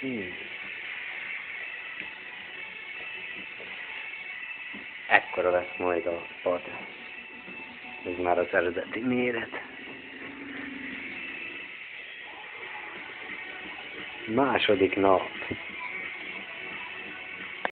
Hmm. Ekkora lesz majd a pad. Ez már az eredeti méret. Második nap.